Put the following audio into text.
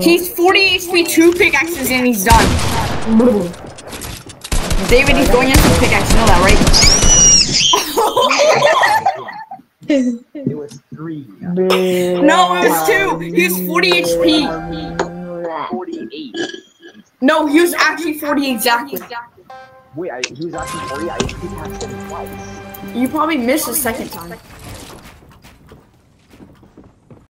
He's 40 HP, two pickaxes, and he's done. David, he's going into pickaxe. You know that, right? It was three. no, it was two. He was 40 HP. 48. No, he was actually 40 exactly. Wait, I, he was actually 40. I hit him twice. You probably missed the second time.